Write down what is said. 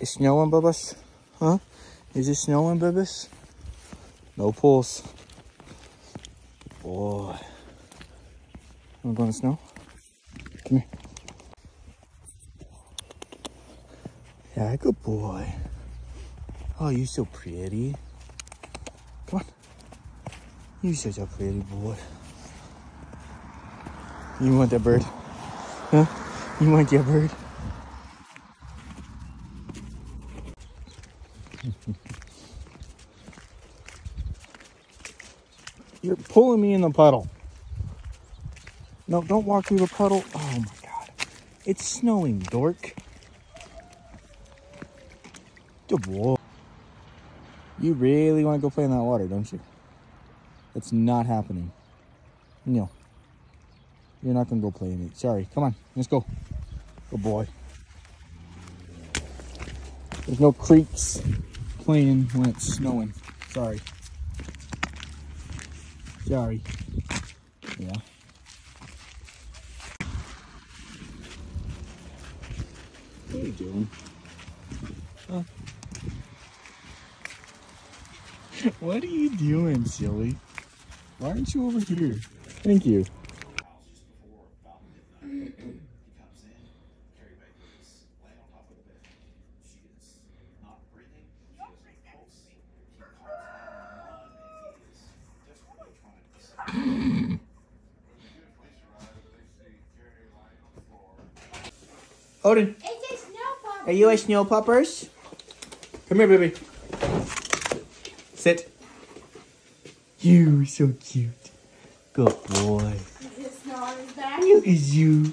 It's snowing, Bubba's? Huh? Is it snowing, Bubba's? No pulls. Boy. Wanna go in the snow? Come here. Yeah, good boy. Oh, you're so pretty. Come on. You're such a pretty boy. You want that bird? Huh? You want that bird? You're pulling me in the puddle. No, don't walk through the puddle. Oh my god. It's snowing, dork. Good boy. You really want to go play in that water, don't you? It's not happening. No. You're not going to go play in it. Sorry. Come on. Let's go. Good boy. There's no creeks playing when it's snowing. Sorry. Sorry. Yeah. What are you doing? Huh? what are you doing, silly? Why aren't you over here? Thank you. Odin, It's a snow are you a snow poppers? Come here, baby. Sit. You're so cute. Good boy. Is it snow on his? Look at you.